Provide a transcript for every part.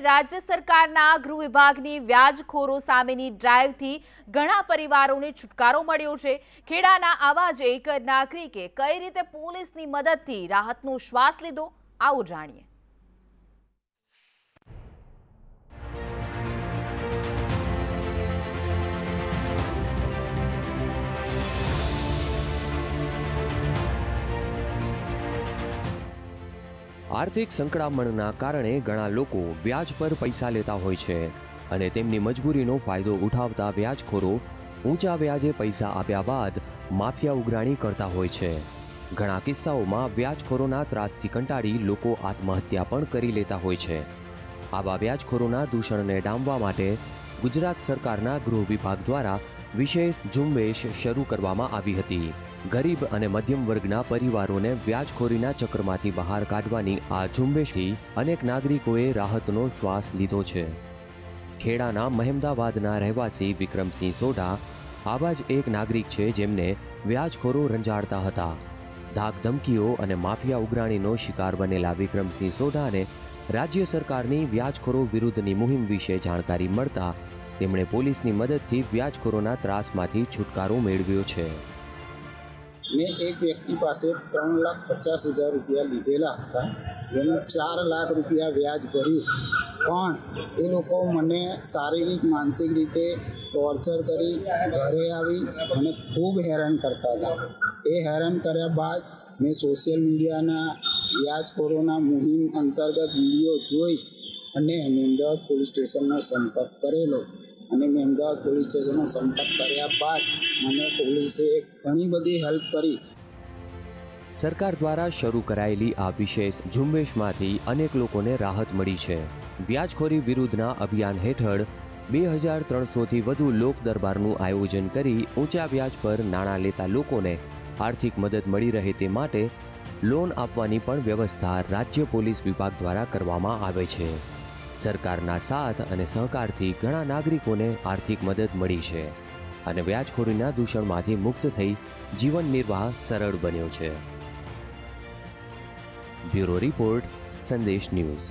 રાજ્ય સરકારના ગૃહ વિભાગની વ્યાજખોરો સામેની ડ્રાઈવથી ઘણા પરિવારોને છુટકારો મળ્યો છે. ખેડાના આવા જ એક નાગરિકે કઈ રીતે પોલીસની મદદથી રાહતનો શ્વાસ લીધો, આવું જાણીએ. આર્થિક સંકળામણના કારણે ઘણા લોકો વ્યાજ પર પૈસા લેતા હોય છે અને તેમની મજબૂરીનો ફાયદો ઉઠાવતા વ્યાજખોરો ઊંચા વ્યાજે પૈસા આપ્યા બાદ માફિયા ઉઘરાણી કરતા હોય છે. ઘણા કિસ્સાઓમાં વ્યાજખોરોના ત્રાસથી કંટાળી લોકો આત્મહત્યા પણ કરી લેતા હોય છે. આવા વ્યાજખોરોના દૂષણને ડામવા માટે ગુજરાત સરકારના ગૃહ વિભાગ દ્વારા વિશેષ ઝુંબેશ શરૂ કરવામાં આવી હતી. ગરીબ અને મધ્યમ વર્ગના પરિવારોને વ્યાજખોરીના ચક્રમાંથી બહાર કાઢવાની આ ઝુંબેશથી અનેક નાગરિકોએ રાહતનો શ્વાસ લીધો છે. ખેડાના મહેમદાવાદના રહેવાસી વિક્રમસિંહ સોઢા આવા જ એક નાગરિક છે જેમને વ્યાજખોરો રંજાડતા હતા. ધાક ધમકીઓ અને માફિયા ઉઘરાણીનો શિકાર બનેલા વિક્રમસિંહ સોઢાને રાજ્ય સરકારની વ્યાજખોરો વિરુદ્ધની મુહિમ વિશે જાણકારી મળતા તેમણે પોલીસની મદદથી વ્યાજખોરોના ત્રાસમાંથી છુટકારો મેળવ્યો છે. મેં એક વ્યક્તિ પાસે ત્રણ લાખ પચાસ હજાર રૂપિયા લીધેલા હતા. એનું ચાર લાખ રૂપિયા વ્યાજ ભર્યું. પણ એ લોકો મને શારીરિક, માનસિક રીતે ટોર્ચર કરી, ઘરે આવી મને ખૂબ હેરાન કરતા હતા. એ હેરાન કર્યા બાદ મેં સોશિયલ મીડિયાના વ્યાજખોરોના મુહિમ અંતર્ગત વીડિયો જોઈ અને અમદાવાદ પોલીસ સ્ટેશનનો સંપર્ક કરેલો. અને મેં પોલીસ સ્ટેશનનો સંપર્ક કર્યા બાદ મને પોલીસે ઘણી બધી હેલ્પ કરી. સરકાર દ્વારા શરૂ કરાયેલી આ વિશેષ ઝુંબેશમાંથી અનેક લોકોને રાહત મળી છે. વ્યાજખોરી વિરુદ્ધના અભિયાન હેઠળ બે હજાર ત્રણસોથી વધુ લોક દરબારનું આયોજન કરી ઊંચા વ્યાજ પર નાણાં લેતા લોકોને આર્થિક મદદ મળી રહે તે માટે લોન આપવાની પણ વ્યવસ્થા રાજ્ય પોલીસ વિભાગ દ્વારા કરવામાં આવે છે. સરકારના સાથ અને સહકારથી ઘણા નાગરિકોને આર્થિક મદદ મળી છે અને વ્યાજખોરીના દૂષણમાંથી મુક્ત થઈ જીવન નિર્વાહ સરળ બન્યો છે. Bureau report, Sandesh news.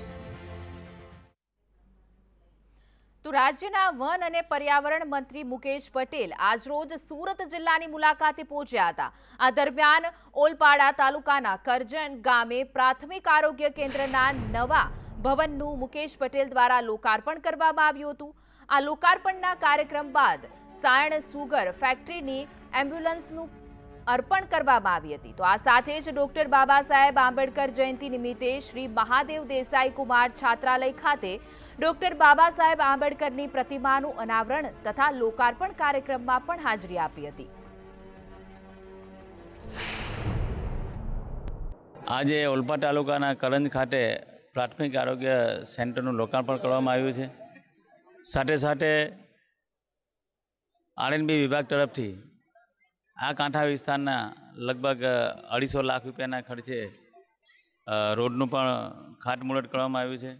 તો રાજ્યના વન અને પર્યાવરણ મંત્રી મુકેશ પટેલ આજરોજ સુરત જિલ્લાની મુલાકાતે પહોંચ્યા હતા. આ દરમિયાન ઓલપાડા તાલુકાના કરજણ ગામે પ્રાથમિક આરોગ્ય કેન્દ્રના નવા ભવનનું મુકેશ પટેલ દ્વારા લોકાર્પણ કરવામાં આવ્યું હતું. આ લોકાર્પણના કાર્યક્રમ બાદ સાયણ સુગર ફેક્ટરીની એમ્બ્યુલન્સનું અર્પણ કરવામાં આવી હતી. તો આ સાથે જ ડોક્ટર બાબા સાહેબ આંબેડકર જયંતિ નિમિત્તે શ્રી મહાદેવ દેસાઈ કુમાર છાત્રાલય ખાતે ડોક્ટર બાબા સાહેબ આંબેડકરની પ્રતિમાનું અનાવરણ તથા લોકાર્પણ કાર્યક્રમમાં પણ હાજરી આપી હતી. આજે ઓલપા તાલુકાના કરંજ ખાતે પ્રાથમિક આરોગ્ય સેન્ટરનું લોકાર્પણ કરવામાં આવ્યું છે. સાથે સાથે આરએનબી વિભાગ તરફથી આ કાંઠા વિસ્તારના લગભગ અઢીસો લાખ રૂપિયાના ખર્ચે રોડનું પણ ખાતમુહૂર્ત કરવામાં આવ્યું છે.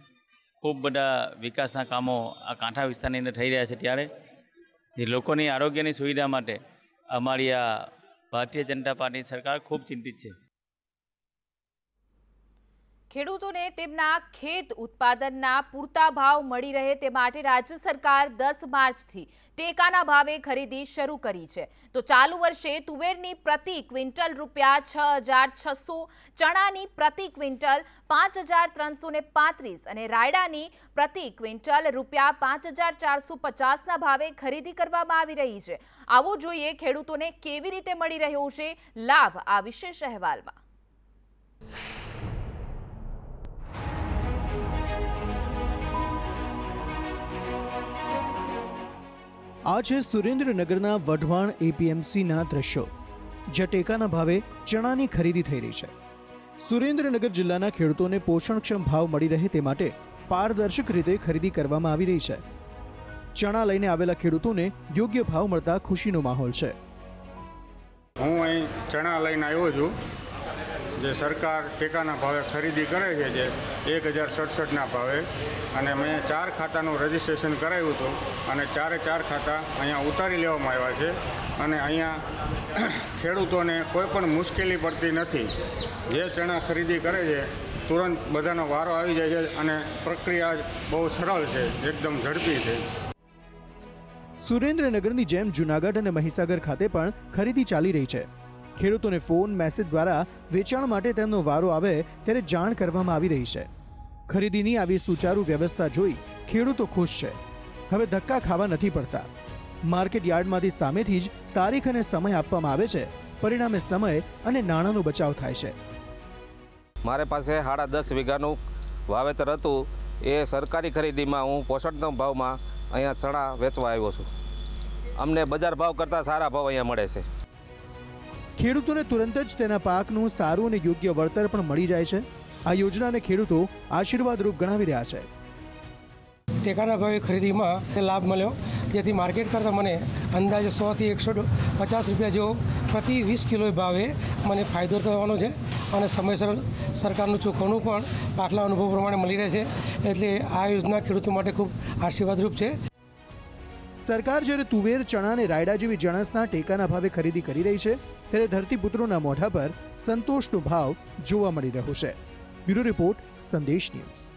ખૂબ બધા વિકાસના કામો આ કાંઠા વિસ્તારની અંદર થઈ રહ્યા છે ત્યારે. લોકોની આરોગ્યની સુવિધા માટે અમારી આ ભારતીય જનતા પાર્ટી સરકાર ખૂબ ચિંતિત છે. ખેડૂતોને તેમના ખેત ઉત્પાદનના પૂરતા ભાવ મળી રહે તે માટે રાજ્ય સરકાર દસ માર્ચથી ટેકાના ભાવે ખરીદી શરૂ કરી છે. તો ચાલુ વર્ષે તુવેરની પ્રતિ ક્વિન્ટલ રૂપિયા છ હજાર છસો, ચણાની પ્રતિ ક્વિન્ટલ પાંચ હજાર ત્રણસો ને પાંત્રીસ અને રાયડાની પ્રતિ ક્વિન્ટલ રૂપિયા પાંચ હજાર ચારસો પચાસના ભાવે ખરીદી કરવામાં આવી રહી છે. આવો જોઈએ ખેડૂતોને કેવી રીતે મળી રહ્યો છે લાભ આ વિશેષ અહેવાલમાં. આ છે સુરેન્દ્રનગરના વઢવાણ એપીએમસીના દ્રશ્યો. જ્યાં ટેકાના ભાવે ચણાની ખરીદી થઈ રહી છે. સુરેન્દ્રનગર જિલ્લાના ખેડૂતોને પોષણક્ષમ ભાવ મળી રહે તે માટે પારદર્શક રીતે ખરીદી કરવામાં આવી રહી છે. ચણા લઈને આવેલા ખેડૂતોને યોગ્ય ભાવ મળતા ખુશીનો માહોલ છે. હું અહીં ચણા લઈને આવ્યો છું. જે સરકાર ટેકાના ભાવે ખરીદી કરે છે જે એક હજાર સડસઠના ભાવે. અને મેં ચાર ખાતાનું રજિસ્ટ્રેશન કરાવ્યું હતું અને ચારે ચાર ખાતા અહીંયા ઉતારી લેવામાં આવ્યા છે. અને અહીંયા ખેડૂતોને કોઈ પણ મુશ્કેલી પડતી નથી. જે ચણા ખરીદી કરે છે, તુરંત બધાનો વારો આવી જાય છે અને પ્રક્રિયા બહુ સરળ છે, એકદમ ઝડપી છે. સુરેન્દ્રનગરની જેમ જૂનાગઢ અને મહીસાગર ખાતે પણ ખરીદી ચાલી રહી છે. ખેડૂતોને ફોન, મેસેજ દ્વારા વેચાણ માટે તેમનો વારો આવે ત્યારે જાણ કરવામાં આવી રહી છે. ખરીદીની આવી સુચારુ વ્યવસ્થા જોઈ ખેડૂતો ખુશ છે. હવે ધક્કા ખાવા નથી પડતા. માર્કેટ યાર્ડમાંથી સામેથી જ તારીખ અને સમય આપવામાં આવે છે. પરિણામે સમય અને નાણાંનો બચાવ થાય છે. મારે પાસે સાડા દસ વીઘાનું વાવેતર હતું. એ સરકારી ખરીદીમાં હું પોષણના ભાવમાં અહીંયા ચણા વેચવા આવ્યો છું. અમને બજાર ભાવ કરતાં સારા ભાવ અહીંયા મળે છે. ખેડૂતોને તુરંત જ તેના પાકનું સારું અને યોગ્ય વળતર પણ મળી જાય છે. આ યોજનાને ખેડૂતો આશીર્વાદરૂપ ગણાવી રહ્યા છે. ટેકાના ભાવે ખરીદીમાં લાભ મળ્યો. જેથી માર્કેટ કરતાં મને અંદાજે સોથી એકસો પચાસ રૂપિયા જેવો પ્રતિ વીસ કિલો ભાવે મને ફાયદો થવાનો છે અને સમયસર સરકારનું ચૂકવણું પણ પાછલા અનુભવ પ્રમાણે મળી રહે છે. એટલે આ યોજના ખેડૂતો માટે ખૂબ આશીર્વાદરૂપ છે. સરકાર જ્યારે તુવેર, ચણા અને રાયડા જેવી જણસના ટેકાના ભાવે ખરીદી કરી રહી છે, ત્યારે ધરતીપુત્રોના મોઢા પર સંતોષનો ભાવ જોવા મળી રહ્યો છે. Bureau report, Sandesh news.